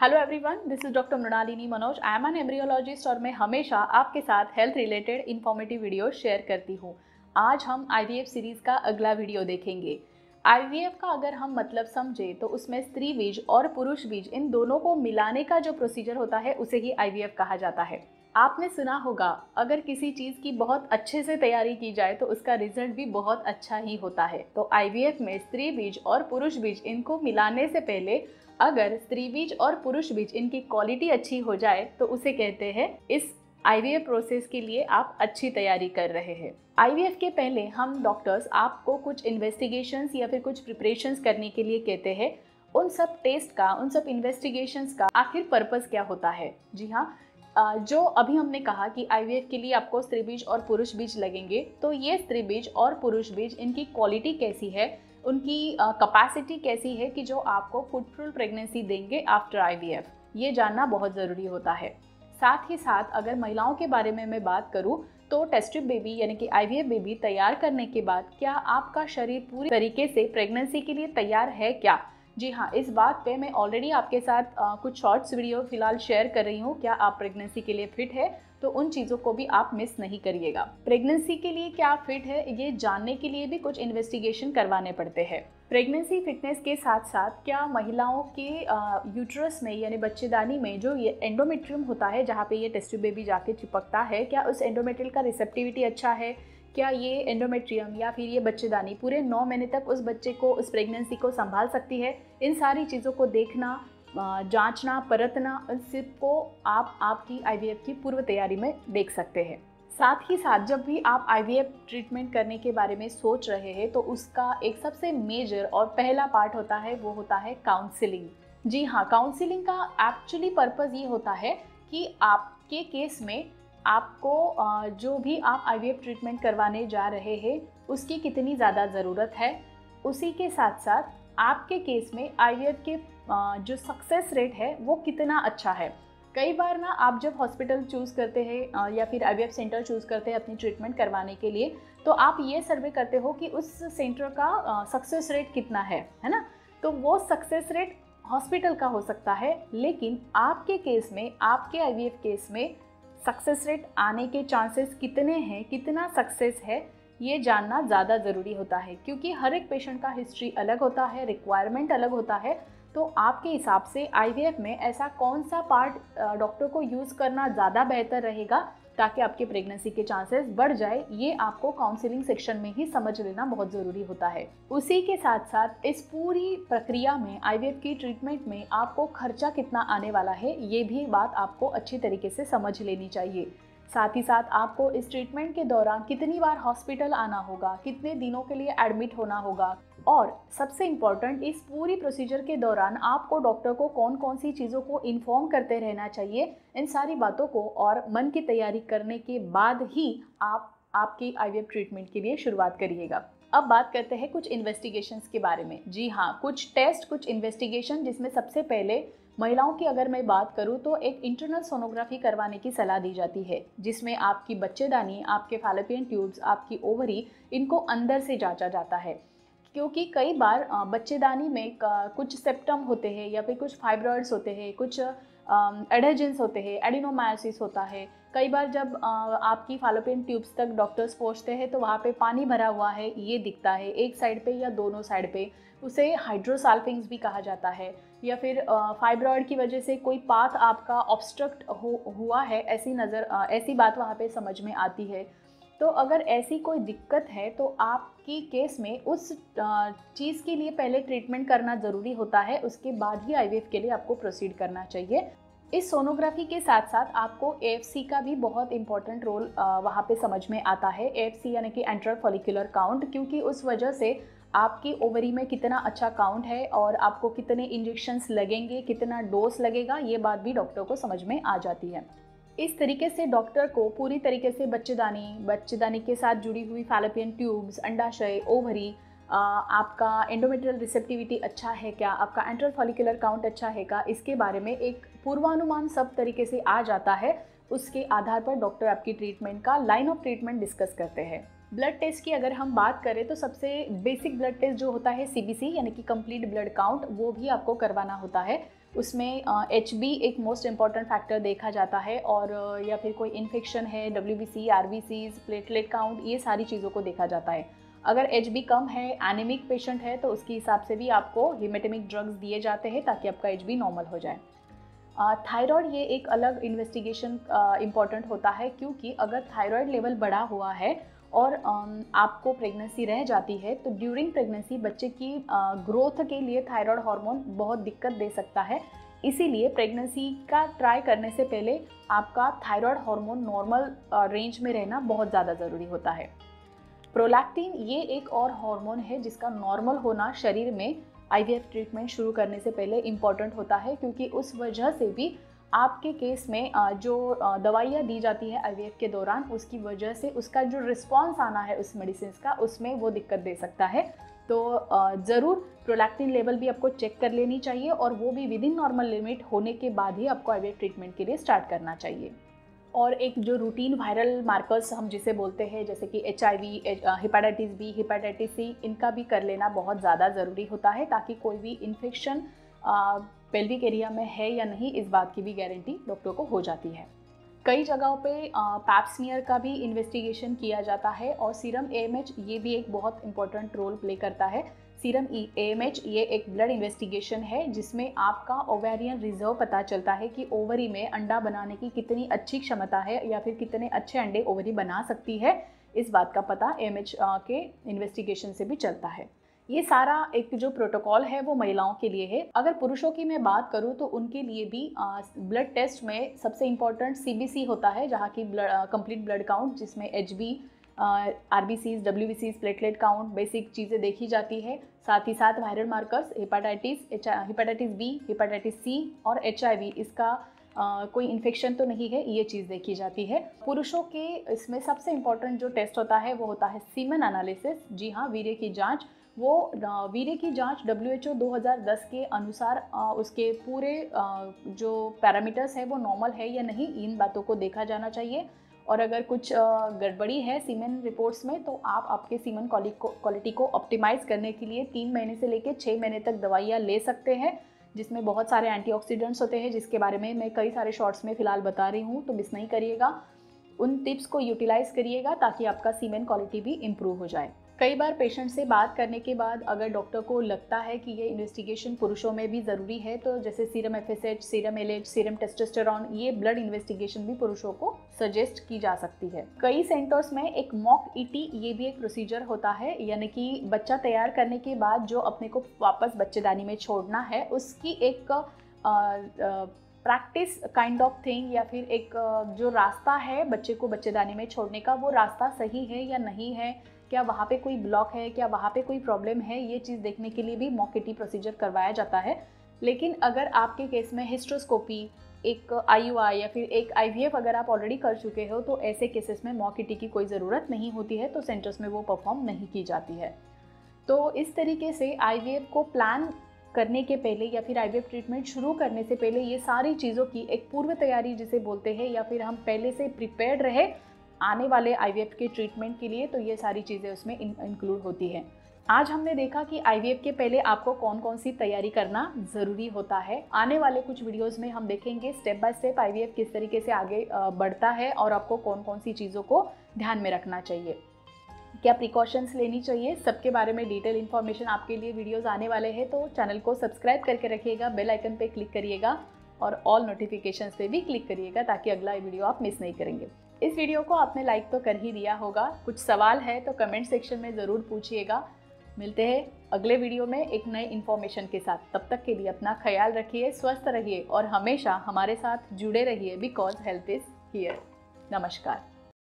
Hello everyone this is doctor Mrinalini Manoj I am an embryologist और मैं हमेशा आपके साथ health related informative video share करती हूँ। आज हम आईवीएफ सीरीज़ का अगला वीडियो देखेंगे। आईवीएफ का अगर हम मतलब समझे तो उसमें स्त्री बीज और पुरुष बीज इन दोनों को मिलाने का जो प्रोसीजर होता है, उसे ही आईवीएफ कहा जाता है। आपने सुना होगा, अगर किसी चीज़ की बहुत अच्छे से तैयारी की जाए तो उसका रिज़ल्ट भी बहुत अच्छा ही होता है। तो आईवीएफ में स्त्री बीज और पुरुष बीज इनको मिलाने से पहले, अगर स्त्री बीज और पुरुष बीज इनकी क्वालिटी अच्छी हो जाए तो उसे कहते हैं, इस आई प्रोसेस के लिए आप अच्छी तैयारी कर रहे हैं। आईवीएफ के पहले हम डॉक्टर्स आपको कुछ इन्वेस्टिगेशंस या फिर कुछ प्रिपरेशंस करने के लिए कहते हैं। उन सब टेस्ट का, उन सब इन्वेस्टिगेशंस का आखिर पर्पस क्या होता है? जी हाँ जो अभी हमने कहा कि आईवीएफ के लिए आपको स्त्री बीज और पुरुष बीज लगेंगे तो ये स्त्री बीज और पुरुष बीज इनकी क्वालिटी कैसी है, उनकी कैपेसिटी कैसी है कि जो आपको फ्रूटफुल प्रेगनेंसी देंगे आफ्टर आईवीएफ ये जानना बहुत ज़रूरी होता है। साथ ही साथ अगर महिलाओं के बारे में मैं बात करूँ तो टेस्टिव बेबी यानी कि आईवीएफ बेबी तैयार करने के बाद क्या आपका शरीर पूरी तरीके से प्रेगनेंसी के लिए तैयार है क्या? जी हाँ इस बात पे मैं ऑलरेडी आपके साथ आ, कुछ शॉर्ट्स वीडियो फ़िलहाल शेयर कर रही हूँ क्या आप प्रेगनेंसी के लिए फिट है तो उन चीज़ों को भी आप मिस नहीं करिएगा। प्रेगनेंसी के लिए क्या फिट है ये जानने के लिए भी कुछ इन्वेस्टिगेशन करवाने पड़ते हैं। प्रेगनेंसी फिटनेस के साथ साथ क्या महिलाओं के यूट्रस में यानी बच्चेदानी में जो ये एंडोमेट्रियम होता है जहाँ पे ये टेस्टी बेबी जाके चिपकता है क्या उस एंडोमेट्रियल का रिसेप्टिविटी अच्छा है क्या ये एंडोमेट्रियम या फिर ये बच्चेदानी पूरे नौ महीने तक उस बच्चे को, उस प्रेगनेंसी को संभाल सकती है? इन सारी चीज़ों को देखना जांचना, परतना, इन को आप आपकी आईवीएफ की पूर्व तैयारी में देख सकते हैं। साथ ही साथ जब भी आप आईवीएफ ट्रीटमेंट करने के बारे में सोच रहे हैं तो उसका एक सबसे मेजर और पहला पार्ट होता है, वो होता है काउंसिलिंग जी हाँ काउंसिलिंग का एक्चुअली पर्पज़ ये होता है कि आपके केस में आपको जो भी आप आईवीएफ ट्रीटमेंट करवाने जा रहे हैं, उसकी कितनी ज़्यादा ज़रूरत है? उसी के साथ साथ आपके केस में आईवीएफ के जो सक्सेस रेट है, वो कितना अच्छा है? कई बार ना आप जब हॉस्पिटल चूज़ करते हैं या फिर आईवीएफ सेंटर चूज़ करते हैं अपनी ट्रीटमेंट करवाने के लिए तो आप ये सर्वे करते हो कि उस सेंटर का सक्सेस रेट कितना है है ना? तो वो सक्सेस रेट हॉस्पिटल का हो सकता है, लेकिन आपके केस में, आपके आईवीएफ केस में सक्सेस रेट आने के चांसेस कितने हैं, कितना सक्सेस है, ये जानना ज़्यादा ज़रूरी होता है। क्योंकि हर एक पेशेंट का हिस्ट्री अलग होता है रिक्वायरमेंट अलग होता है तो आपके हिसाब से आईवीएफ में ऐसा कौन सा पार्ट डॉक्टर को यूज़ करना ज़्यादा बेहतर रहेगा? ताकि आपके प्रेगनेंसी के चांसेस बढ़ जाए, ये आपको काउंसलिंग सेक्शन में ही समझ लेना बहुत ज़रूरी होता है। उसी के साथ साथ इस पूरी प्रक्रिया में आईवीएफ की ट्रीटमेंट में आपको खर्चा कितना आने वाला है, ये भी बात आपको अच्छी तरीके से समझ लेनी चाहिए। साथ ही साथ आपको इस ट्रीटमेंट के दौरान कितनी बार हॉस्पिटल आना होगा, कितने दिनों के लिए एडमिट होना होगा और सबसे इंपॉर्टेंट इस पूरी प्रोसीजर के दौरान आपको डॉक्टर को कौन कौन सी चीज़ों को इन्फॉर्म करते रहना चाहिए, इन सारी बातों को और मन की तैयारी करने के बाद ही आप, आपकी आईवीएफ ट्रीटमेंट के लिए शुरुआत करिएगा। अब बात करते हैं कुछ इन्वेस्टिगेशंस के बारे में। जी हाँ कुछ टेस्ट कुछ इन्वेस्टिगेशन जिसमें सबसे पहले महिलाओं की अगर मैं बात करूँ तो एक इंटरनल सोनोग्राफी करवाने की सलाह दी जाती है, जिसमें आपकी बच्चेदानी आपके फैलोपियन ट्यूब्स आपकी ओवरी इनको अंदर से जांचा जाता है। क्योंकि कई बार बच्चेदानी में कुछ सेप्टम होते हैं या फिर कुछ फाइब्रॉइड्स होते हैं, कुछ एडेजेंस होते हैं एडिनोमायोसिस होता है। कई बार जब आपकी फालोपियन ट्यूब्स तक डॉक्टर्स पहुँचते हैं तो वहाँ पे पानी भरा हुआ है, ये दिखता है, एक साइड पे या दोनों साइड पे। उसे हाइड्रोसाल्फिंग्स भी कहा जाता है। या फिर फाइब्रॉइड की वजह से कोई पाथ आपका ऑब्स्ट्रक्ट हो, हुआ है, ऐसी नज़र ऐसी बात वहाँ पे समझ में आती है। तो अगर ऐसी कोई दिक्कत है तो आपकी केस में उस चीज़ के लिए पहले ट्रीटमेंट करना ज़रूरी होता है, उसके बाद ही आईवीएफ के लिए आपको प्रोसीड करना चाहिए। इस सोनोग्राफी के साथ साथ आपको ए का भी बहुत इंपॉर्टेंट रोल वहाँ पे समझ में आता है। ए यानी कि एंट्रल फॉलिकुलर काउंट क्योंकि उस वजह से आपकी ओवरी में कितना अच्छा काउंट है और आपको कितने इंजेक्शंस लगेंगे, कितना डोज लगेगा, ये बात भी डॉक्टर को समझ में आ जाती है। इस तरीके से डॉक्टर को पूरी तरीके से बच्चेदानी बच्चेदानी के साथ जुड़ी हुई फैलोपियन ट्यूब्स अंडाशय ओवरी आपका एंडोमेट्रियल रिसेप्टिविटी अच्छा है क्या? आपका एंट्रल फॉलिकुलर काउंट अच्छा है क्या? इसके बारे में एक पूर्वानुमान सब तरीके से आ जाता है। उसके आधार पर डॉक्टर आपकी ट्रीटमेंट का लाइन ऑफ़ ट्रीटमेंट डिस्कस करते हैं। ब्लड टेस्ट की अगर हम बात करें तो सबसे बेसिक ब्लड टेस्ट जो होता है सीबीसी यानी कि कंप्लीट ब्लड काउंट वो भी आपको करवाना होता है। उसमें एच बी एक मोस्ट इंपॉर्टेंट फैक्टर देखा जाता है और या फिर कोई इन्फेक्शन है W B C R B Cs platelet count ये सारी चीज़ों को देखा जाता है। अगर एच बी कम है एनिमिक पेशेंट है तो उसके हिसाब से भी आपको हिमेटेमिक ड्रग्स दिए जाते हैं ताकि आपका एच बी नॉर्मल हो जाए। थायराइड ये एक अलग इन्वेस्टिगेशन इंपॉर्टेंट होता है क्योंकि अगर थायराइड लेवल बढ़ा हुआ है और आपको प्रेगनेंसी रह जाती है तो ड्यूरिंग प्रेगनेंसी बच्चे की ग्रोथ के लिए थायराइड हार्मोन बहुत दिक्कत दे सकता है। इसीलिए प्रेगनेंसी का ट्राई करने से पहले आपका थायराइड हार्मोन नॉर्मल रेंज में रहना बहुत ज़्यादा ज़रूरी होता है। प्रोलैक्टिन ये एक और हार्मोन है जिसका नॉर्मल होना शरीर में आईवीएफ ट्रीटमेंट शुरू करने से पहले इंपॉर्टेंट होता है, क्योंकि उस वजह से भी आपके केस में जो दवाइयाँ दी जाती है आई के दौरान, उसकी वजह से उसका जो रिस्पॉन्स आना है उस मेडिसिन का, उसमें वो दिक्कत दे सकता है। तो ज़रूर प्रोलैक्टिन लेवल भी आपको चेक कर लेनी चाहिए और वो भी विद इन नॉर्मल लिमिट होने के बाद ही आपको आई ट्रीटमेंट के लिए स्टार्ट करना चाहिए। और एक जो रूटीन वायरल मार्कर्स हम जिसे बोलते हैं, जैसे कि H I V hepatitis B hepatitis C इनका भी कर लेना बहुत ज़्यादा ज़रूरी होता है ताकि कोई भी इन्फेक्शन पेल्विक एरिया में है या नहीं, इस बात की भी गारंटी डॉक्टर को हो जाती है। कई जगहों पे पैप्समियर का भी इन्वेस्टिगेशन किया जाता है और सीरम ए ये भी एक बहुत इंपॉर्टेंट रोल प्ले करता है। सीरम ई ए ये एक ब्लड इन्वेस्टिगेशन है, जिसमें आपका ओवेरियन रिज़र्व पता चलता है कि ओवरी में अंडा बनाने की कितनी अच्छी क्षमता है या फिर कितने अच्छे अंडे ओवरी बना सकती है। इस बात का पता एम के इन्वेस्टिगेशन से भी चलता है। ये सारा एक जो प्रोटोकॉल है वो महिलाओं के लिए है। अगर पुरुषों की मैं बात करूँ तो उनके लिए भी ब्लड टेस्ट में सबसे इम्पोर्टेंट सीबीसी होता है जहाँ की कंप्लीट ब्लड काउंट जिसमें H R B Cs W B platelet count basic चीज़ें देखी जाती है। साथ ही साथ viral markers hepatitis hepatitis B hepatitis C और एचआईवी इसका आ, कोई इन्फेक्शन तो नहीं है ये चीज़ देखी जाती है। पुरुषों के इसमें सबसे इम्पोर्टेंट जो टेस्ट होता है वो होता है सीमन एनालिसिस जी हाँ वीर्य की जाँच। वो वीर्य की जाँच डब्ल्यू एच ओ दो हज़ार दस के अनुसार उसके पूरे जो पैरामीटर्स है वो नॉर्मल है या नहीं, इन बातों को देखा जाना चाहिए। और अगर कुछ गड़बड़ी है सीमेन रिपोर्ट्स में तो आप आपके सीमन क्वालिटी को ऑप्टिमाइज़ करने के लिए तीन महीने से लेकर छः महीने तक दवाइयाँ ले सकते हैं, जिसमें बहुत सारे एंटीऑक्सीडेंट्स होते हैं, जिसके बारे में मैं कई सारे शॉर्ट्स में फ़िलहाल बता रही हूँ तो मिस नहीं करिएगा। उन टिप्स को यूटिलाइज़ करिएगा, ताकि आपका सीमेन क्वालिटी भी इम्प्रूव हो जाए। कई बार पेशेंट से बात करने के बाद अगर डॉक्टर को लगता है कि ये इन्वेस्टिगेशन पुरुषों में भी ज़रूरी है तो जैसे serum FSH serum LH serum testosterone ये ब्लड इन्वेस्टिगेशन भी पुरुषों को सजेस्ट की जा सकती है। कई सेंटर्स में एक मॉक ईटी ये भी एक प्रोसीजर होता है, यानी कि बच्चा तैयार करने के बाद जो अपने को वापस बच्चेदानी में छोड़ना है, उसकी एक प्रैक्टिस काइंड ऑफ़ थिंग या फिर एक जो रास्ता है बच्चे को बच्चेदानी में छोड़ने का, वो रास्ता सही है या नहीं है क्या वहाँ पे कोई ब्लॉक है, क्या वहाँ पे कोई प्रॉब्लम है, ये चीज़ देखने के लिए भी मॉकेटी प्रोसीजर करवाया जाता है। लेकिन अगर आपके केस में हिस्ट्रोस्कोपी एक आईयूआई या फिर एक आईवीएफ अगर आप ऑलरेडी कर चुके हो तो ऐसे केसेस में मॉकेटी की कोई ज़रूरत नहीं होती है तो सेंटर्स में वो परफॉर्म नहीं की जाती है। तो इस तरीके से आईवीएफ को प्लान करने के पहले या फिर आईवीएफ ट्रीटमेंट शुरू करने से पहले ये सारी चीज़ों की एक पूर्व तैयारी जिसे बोलते हैं या फिर हम पहले से प्रिपेयर्ड रहे आने वाले आईवीएफ के ट्रीटमेंट के लिए तो ये सारी चीज़ें उसमें इंक्लूड होती हैं। आज हमने देखा कि आईवीएफ के पहले आपको कौन कौन सी तैयारी करना ज़रूरी होता है। आने वाले कुछ वीडियोस में हम देखेंगे स्टेप बाय स्टेप आईवीएफ किस तरीके से आगे बढ़ता है और आपको कौन कौन सी चीज़ों को ध्यान में रखना चाहिए। क्या प्रिकॉशंस लेनी चाहिए? सबके बारे में डिटेल इन्फॉर्मेशन आपके लिए वीडियोस आने वाले हैं तो चैनल को सब्सक्राइब करके रखिएगा बेल आइकन पे क्लिक करिएगा और ऑल नोटिफिकेशंस पे भी क्लिक करिएगा, ताकि अगला वीडियो आप मिस नहीं करेंगे। इस वीडियो को आपने लाइक तो कर ही दिया होगा। कुछ सवाल है तो कमेंट सेक्शन में ज़रूर पूछिएगा। मिलते हैं अगले वीडियो में एक नए इन्फॉर्मेशन के साथ। तब तक के लिए अपना ख्याल रखिए, स्वस्थ रहिए और हमेशा हमारे साथ जुड़े रहिए बिकॉज़ हेल्थ इज़ हियर नमस्कार।